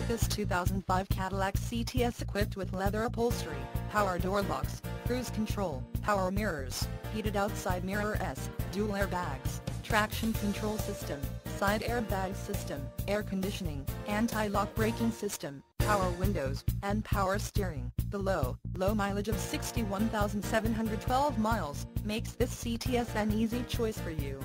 like this 2005 Cadillac CTS equipped with leather upholstery, power door locks, cruise control, power mirrors, heated outside mirror S, dual airbags, traction control system, side airbag system, air conditioning, anti-lock braking system, power windows, and power steering. The low, low mileage of 61,712 miles makes this CTS an easy choice for you.